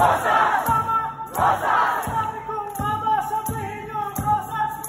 Rosas! Rosas! com a nossa brilho, Rosas!